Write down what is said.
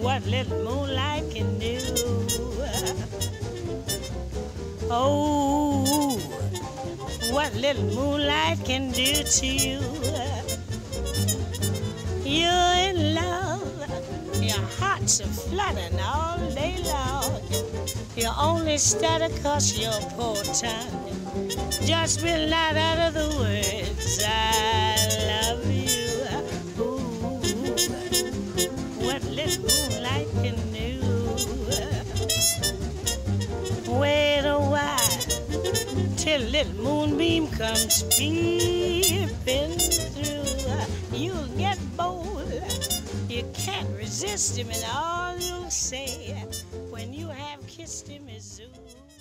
what little moonlight can do. Oh, what little moonlight can do to you. You're in love, your heart's a fluttering all day long. You only stutter cause you're poor tongue. Just will not utter the words little moonlight can do. Wait a while till little moonbeam comes peeping through. You'll get bold. You can't resist him, and all you'll say when you have kissed him is ooh.